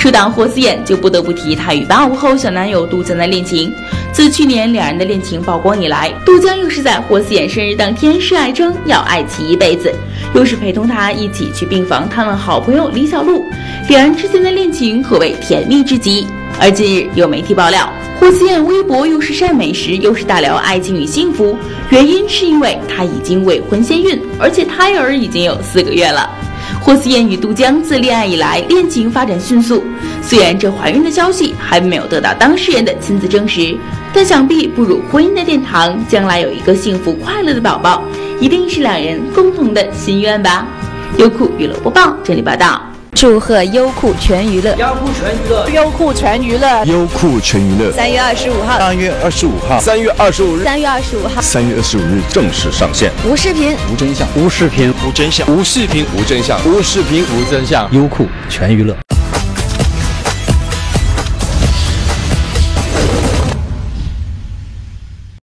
说到霍思燕，就不得不提她与八五后小男友杜江的恋情。自去年两人的恋情曝光以来，杜江又是在霍思燕生日当天示爱称要爱其一辈子，又是陪同她一起去病房探望好朋友李小璐，两人之间的恋情可谓甜蜜至极。而近日有媒体爆料，霍思燕微博又是晒美食，又是大聊爱情与幸福，原因是因为她已经未婚先孕，而且胎儿已经有四个月了。霍思燕与杜江自恋爱以来，恋情发展迅速。虽然这怀孕的消息还没有得到当事人的亲自证实，但想必步入婚姻的殿堂，将来有一个幸福快乐的宝宝，一定是两人共同的心愿吧。优酷娱乐播报，这里报道。祝贺优酷全娱乐，优酷全娱乐，优酷全娱乐，优酷全娱乐。三月二十五号，三月二十五号，三月二十五日，三月二十五号，三月二十五日正式上线。无视频，无真相，无视频，无真相，无视频，无真相，无视频，无真相。优酷全娱乐。